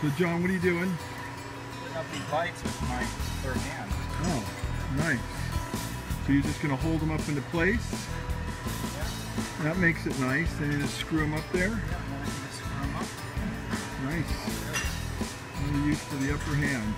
So John, what are you doing? Putting up these lights with my third hand. Oh, nice. So you're just gonna hold them up into place. That makes it nice. Then you just screw them up there. Yeah, and then I can just screw them up. Nice. What use for the upper hand?